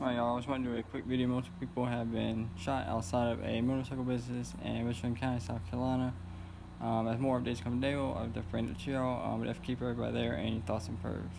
Alright y'all, I just wanted to do a quick video. Multiple people have been shot outside of a motorcycle business in Richland County, South Carolina. Um, as more updates come in, I'll uh, definitely bring it to y'all. Um, but if keep everybody there, any thoughts and prayers.